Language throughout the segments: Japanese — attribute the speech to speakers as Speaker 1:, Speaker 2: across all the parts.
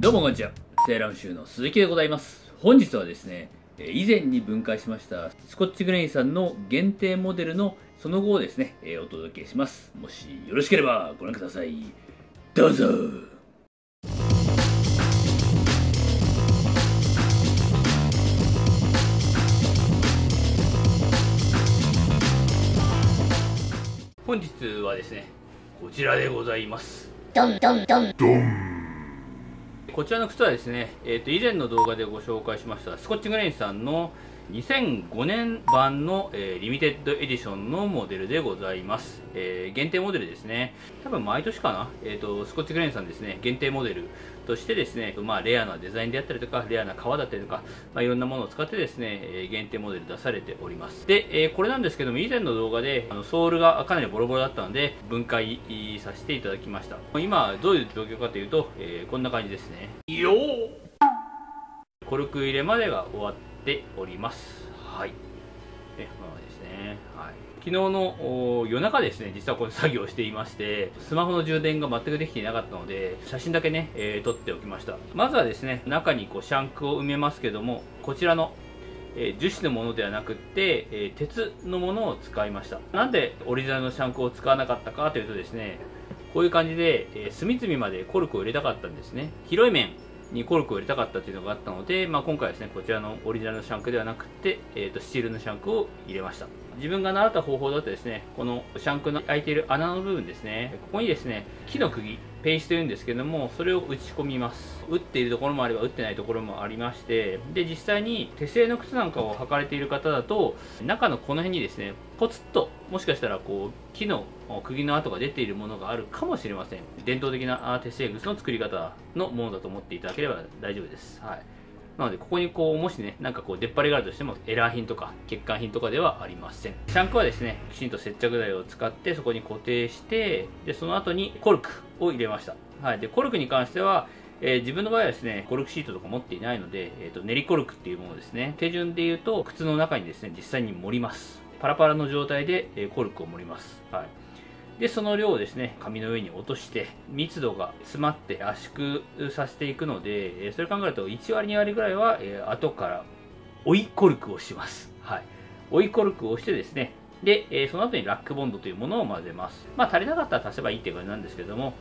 Speaker 1: どうもこんにちは。セーラム州の鈴木でございます。本日はですね、えー以前に分解しましたスコッチグレインさんの限定モデルのその後をですね、えーお届けします。もしよろしければご覧ください。どうぞ本日はですね、こちらでございます。こちらの靴はですね、えー、と以前の動画でご紹介しましたスコッチグレインさんの2005年版の、えーリミテッドエディションのモデルでございます、えー限定モデルですね。多分毎年かな、えー、とスコッチグレインさんですね限定モデル。としてですね、まあ、レアなデザインであったりとかレアな革だったりとか、まあ、いろんなものを使ってですね、えー限定モデル出されております。で、えーこれなんですけども以前の動画であのソールがかなりボロボロだったので分解させていただきました。今どういう状況かというと、えーこんな感じですね。よー。コルク入れまでが終わっております。はい。ままですねはい昨日の夜中ですね実はこれ作業をしていましてスマホの充電が全くできていなかったので写真だけね、えー撮っておきました。まずはですね中にこうシャンクを埋めますけどもこちらのえー樹脂のものではなくって、えー鉄のものを使いました。なんでオリジナルのシャンクを使わなかったかというとですねこういう感じで、えー隅々までコルクを入れたかったんですね。広い面。にコルクを入れたかったというのがあったので、まあ、今回はですねこちらのオリジナルのシャンクではなくて、えーとスチールのシャンクを入れました。自分が習った方法だとですねこのシャンクの開いている穴の部分ですねここにですね木の釘。ペースというんですけどもそれを打ち込みます。打っているところもあれば打ってないところもありましてで実際に手製の靴なんかを履かれている方だと中のこの辺にですねポツッともしかしたらこう木の釘の跡が出ているものがあるかもしれません。伝統的な手製靴の作り方のものだと思っていただければ大丈夫です。はい。なのでここにこうもしねなんかこう出っ張りがあるとしてもエラー品とか欠陥品とかではありません。シャンクはですねきちんと接着剤を使ってそこに固定してでその後にコルク。を入れました。はい。でコルクに関してはえー自分の場合はですねコルクシートとか持っていないので、えー、と練りコルクっていうものですね。手順で言うと靴の中にですね実際に盛ります。パラパラの状態で、えーコルクを盛ります。はい。でその量をですね紙の上に落として密度が詰まって圧縮させていくのでえーそれ考えると1割2割ぐらいは、えー後から追いコルクをします。はい。追いコルクをしてですねで、えーその後にラックボンドというものを混ぜます。まあ足りなかったら足せばいいっていう感じなんですけども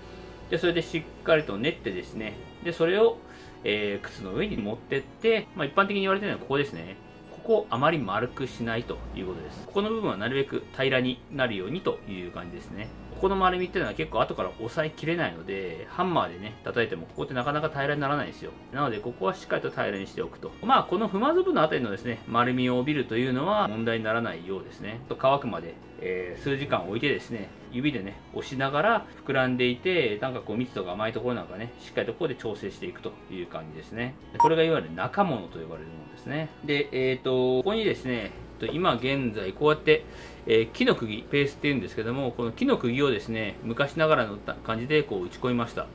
Speaker 1: でそれでしっかりと練ってですねでそれを、えー靴の上に持ってって、まあ、一般的に言われてるのはここですね。ここをあまり丸くしないということです。ここの部分はなるべく平らになるようにという感じですね。ここの丸みっていうのは結構後から押さえきれないのでハンマーでね叩いてもここってなかなか平らにならないんですよ。なのでここはしっかりと平らにしておくと。まあこの踏まず部のあたりのですね丸みを帯びるというのは問題にならないようですね。と乾くまで、えー数時間置いてですね指でね押しながら膨らんでいてなんかこう密度が甘いところなんかねしっかりとここで調整していくという感じですね。これがいわゆる中物と呼ばれるものですね。でえっ、とここにですねと今現在こうやって、えー木の釘ペースっていうんですけどもこの木の釘をですね昔ながらの感じでこう打ち込みました。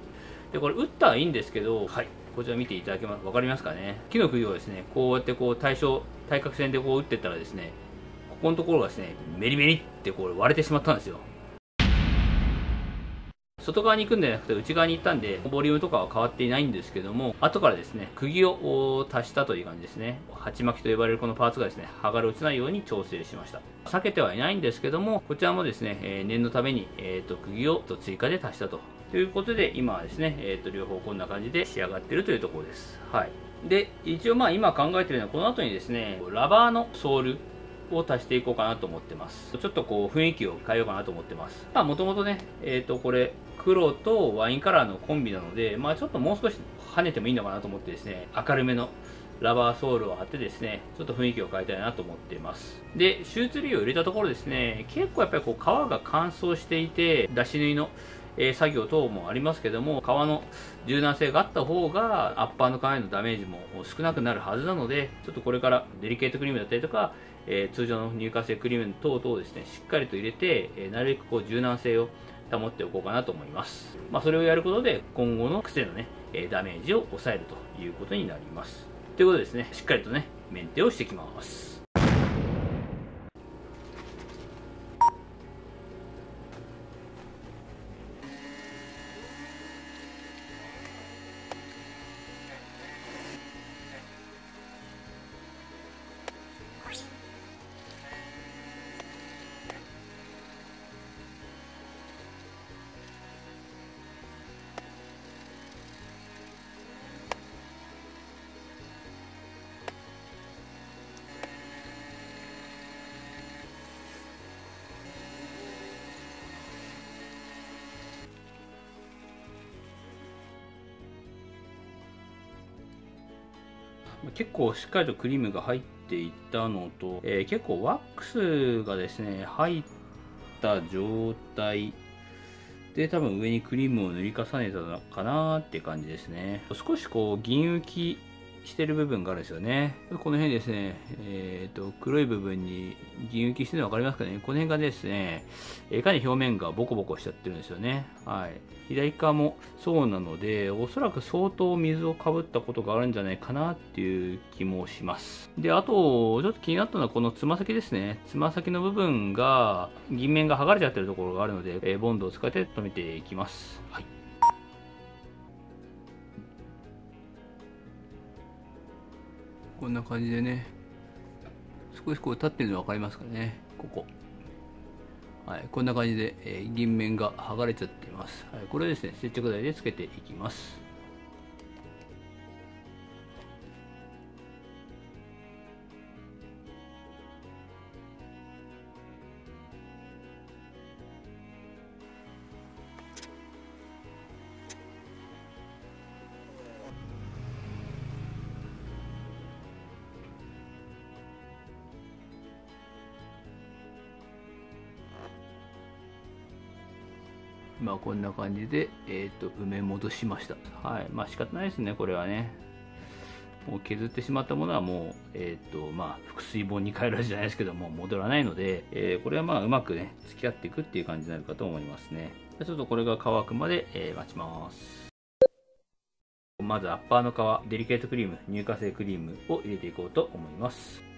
Speaker 1: でこれ打ったらいいんですけどはい。こちら見ていただけます分かりますかね？木の釘をですねこうやってこう対象対角線でこう打ってったらですねここのところがですねメリメリってこう割れてしまったんですよ外側に行くんじゃなくて内側に行ったんでボリュームとかは変わっていないんですけども後からですね釘を足したという感じですね。鉢巻きと呼ばれるこのパーツがですね剥がれ落ちないように調整しました。避けてはいないんですけどもこちらもですね、えー念のために、えー、と釘を追加で足したとということで今はですね、えー、と両方こんな感じで仕上がってるというところです。はい。で一応まあ今考えてるのはこの後にですねラバーのソールを足していこうかなと思ってます。ちょっとこう雰囲気を変えようかなと思ってます。まあもともとねえっ、とこれ黒とワインカラーのコンビなのでまあちょっともう少し跳ねてもいいのかなと思ってですね明るめのラバーソールを貼ってですねちょっと雰囲気を変えたいなと思っています。で手術流を入れたところですね結構やっぱりこう皮が乾燥していて出し縫いのえー作業等もありますけども皮の柔軟性があった方がアッパーの皮へのダメージも少なくなるはずなのでちょっとこれからデリケートクリームだったりとか、えー通常の乳化性クリーム等々をですねしっかりと入れて、えーなるべくこう柔軟性を保っておこうかなと思います、まあ、それをやることで今後の癖のね、えダメージを抑えるということになります。ということでですねしっかりとねメンテをしていきます。結構しっかりとクリームが入っていたのと、えー、結構ワックスがですね入った状態で多分上にクリームを塗り重ねたのかなって感じですね。少しこう銀浮きしてる部分があるんですよね。この辺ですね、えっ、ー、と、黒い部分に銀浮きしてるの分かりますかねこの辺がですね、え、かなり表面がボコボコしちゃってるんですよね。はい。左側もそうなので、おそらく相当水をかぶったことがあるんじゃないかなっていう気もします。で、あと、ちょっと気になったのはこのつま先ですね。つま先の部分が、銀面が剥がれちゃってるところがあるので、えー、ボンドを使って留めていきます。はい。こんな感じでね少しこう立ってるの分かりますかねここ。はいこんな感じで、えー、銀面が剥がれちゃっています、はい、これをですね接着剤でつけていきます。まあこんな感じで、えっ、ー、と、埋め戻しました。はい。まあ仕方ないですね、これはね。もう削ってしまったものはもう、えっ、ー、と、まあ、複水本に変えられるじゃないですけども、戻らないので、えー、これはまあ、うまくね、付き合っていくっていう感じになるかと思いますね。ちょっとこれが乾くまで、えー、待ちます。まずアッパーの皮、デリケートクリーム、乳化性クリームを入れていこうと思います。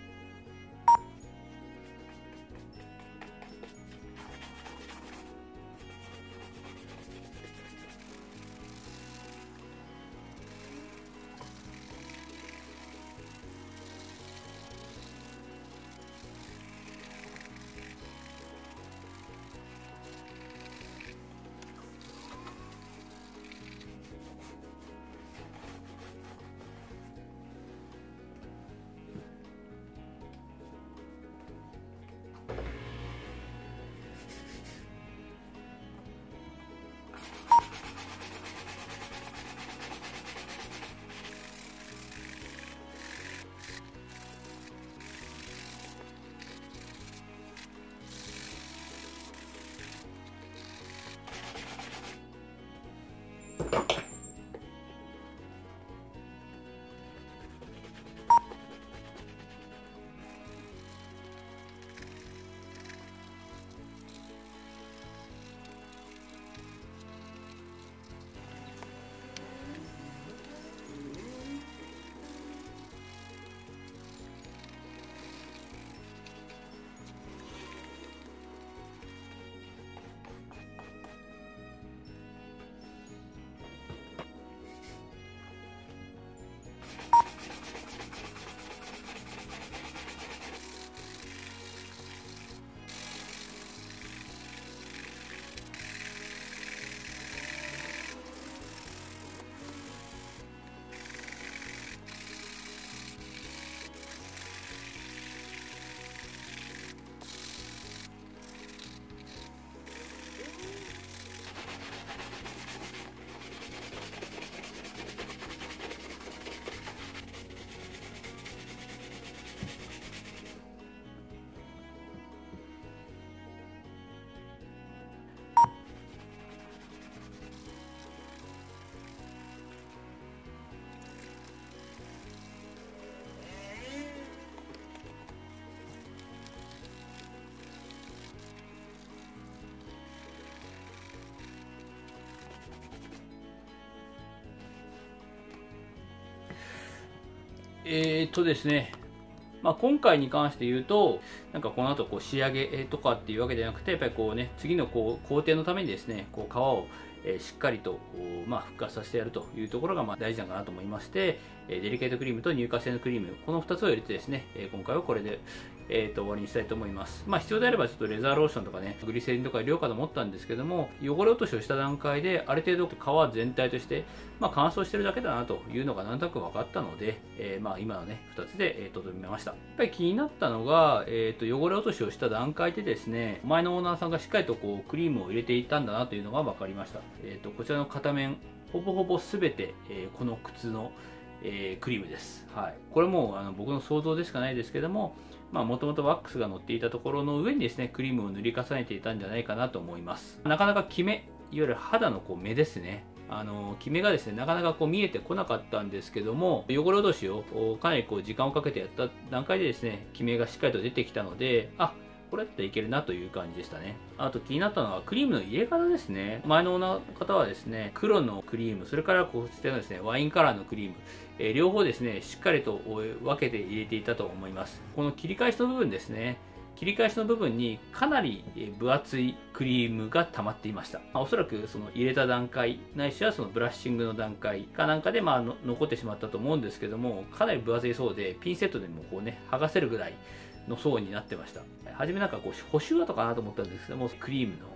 Speaker 1: えー、っとですね、まあ、今回に関して言うと、なんかこの後こう仕上げとかっていうわけじゃなくて、やっぱりこうね、次のこう工程のためにですね、こう皮をしっかりと、まあ、復活させてやるというところがま大事なのかなと思いまして、デリケートクリームと乳化性のクリーム、この2つを入れてですね、今回はこれで、えー、と終わりにしたいと思います。まあ、必要であればちょっとレザーローションとかね、グリセリンとか入れようかと思ったんですけども、汚れ落としをした段階で、ある程度皮全体として、まあ、乾燥してるだけだなというのがなんとなく分かったので、えー、まあ今のね、2つで、えー、とどめました。やっぱり気になったのが、えー、と汚れ落としをした段階でですね、前のオーナーさんがしっかりとこうクリームを入れていたんだなというのが分かりました。えー、とこちらの片面、ほぼほぼ全て、えー、この靴のえー、クリームです。はい。これもあの僕の想像でしかないですけども、もともとワックスが乗っていたところの上にですね、クリームを塗り重ねていたんじゃないかなと思います。なかなかキメ、いわゆる肌のこう目ですね。あの、キメがですね、なかなかこう見えてこなかったんですけども、汚れ落としをかなりこう時間をかけてやった段階でですね、キメがしっかりと出てきたので、あ、これだったらいけるなという感じでしたね。あと気になったのはクリームの入れ方ですね。前の方はですね、黒のクリーム、それからこちらのですね、ワインカラーのクリーム、えー、両方ですね、しっかりと分けて入れていたと思います。この切り返しの部分ですね、切り返しの部分にかなり分厚いクリームが溜まっていました。ま、おそらくその入れた段階、ないしはそのブラッシングの段階かなんかでまあ残ってしまったと思うんですけども、かなり分厚いそうで、ピンセットでもこうね、剥がせるぐらいの層になってました。初めなんかこう補修跡かなと思ったんですけども、クリームの、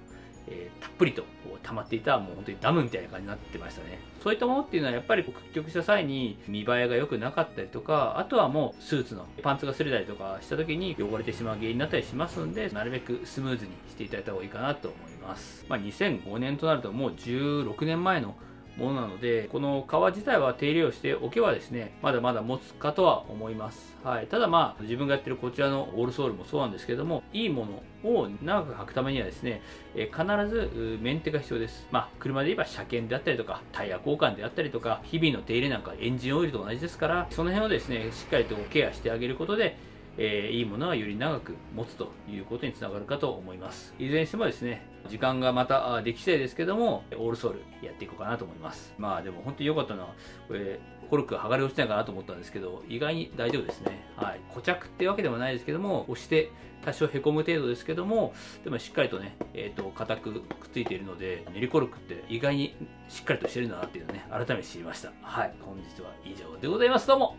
Speaker 1: えー、たっぷりと溜まっていたもう本当にダムみたいな感じになってましたね。そういったものっていうのはやっぱり屈曲した際に見栄えが良くなかったりとか、あとはもうスーツのパンツが擦れたりとかした時に汚れてしまう原因になったりしますんで、なるべくスムーズにしていただいた方がいいかなと思います。まあ、2005年となるともう16年前のものなので、この革自体は手入れをしておけばですね、まだまだ持つかとは思います。はい。ただまあ、自分がやってるこちらのオールソールもそうなんですけども、いいものを長く履くためにはですね、え必ずメンテが必要です。まあ、車で言えば車検であったりとか、タイヤ交換であったりとか、日々の手入れなんかエンジンオイルと同じですから、その辺をですね、しっかりとケアしてあげることで、えー、いいものはより長く持つということにつながるかと思います。いずれにしてもですね、時間がまたでき次第ですけども、オールソールやっていこうかなと思います。まあでも本当に良かったのは、これ、コルク剥がれ落ちないかなと思ったんですけど、意外に大丈夫ですね。はい。固着ってわけでもないですけども、押して多少凹む程度ですけども、でもしっかりとね、えっ、ー、と、硬くくっついているので、練りコルクって意外にしっかりとしてるんだなっていうのをね、改めて知りました。はい。本日は以上でございます。どうも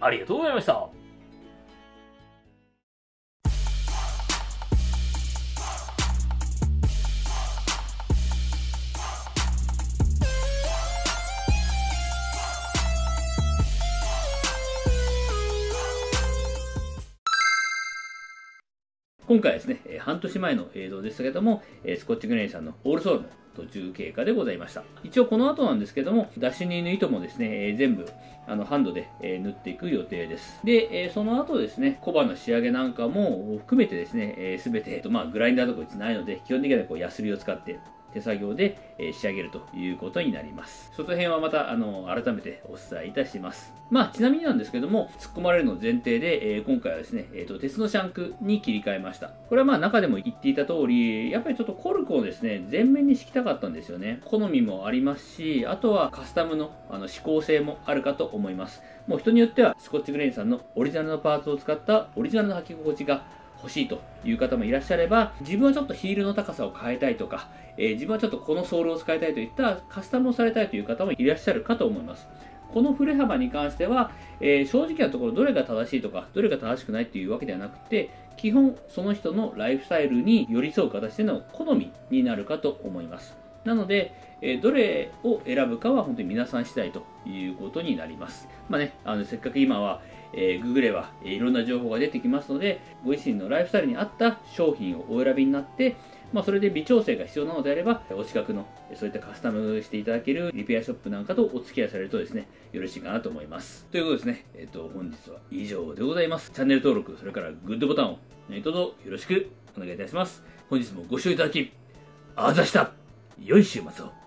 Speaker 1: ありがとうございました。今回ですね、半年前の映像でしたけども、スコッチグレイさんのオールソールの途中経過でございました。一応この後なんですけども、ダッシュニーの糸もですね、全部あのハンドで縫っていく予定です。で、その後ですね、コバの仕上げなんかも含めてですね、すべて、まあ、グラインダーとか打ちないので、基本的にはこうヤスリを使って手作業で、え仕上げるということになります。外編はまた、あの、改めてお伝えいたします。まあ、ちなみになんですけども、突っ込まれるの前提で、え、今回はですね、えっ、ー、と、鉄のシャンクに切り替えました。これはまあ、中でも言っていた通り、やっぱりちょっとコルクをですね、全面に敷きたかったんですよね。好みもありますし、あとはカスタムのあの指向性もあるかと思います。もう人によっては、スコッチグレインさんのオリジナルのパーツを使ったオリジナルの履き心地が欲しいという方もいらっしゃれば、自分はちょっとヒールの高さを変えたいとか、えー、自分はちょっとこのソールを使いたいといったカスタムをされたいという方もいらっしゃるかと思います。この振れ幅に関しては、えー、正直なところどれが正しいとか、どれが正しくないっていうわけではなくて、基本その人のライフスタイルに寄り添う形での好みになるかと思います。なので、え、どれを選ぶかは本当に皆さん次第ということになります。まあね、あのせっかく今は、えー、ググれば、え、いろんな情報が出てきますので、ご自身のライフスタイルに合った商品をお選びになって、まあ、それで微調整が必要なのであれば、お近くのそういったカスタムしていただけるリペアショップなんかとお付き合いされるとですね、よろしいかなと思います。ということですね、えっ、と、本日は以上でございます。チャンネル登録、それからグッドボタンを何卒よろしくお願いいたします。本日もご視聴いただき、あざした良い週末を。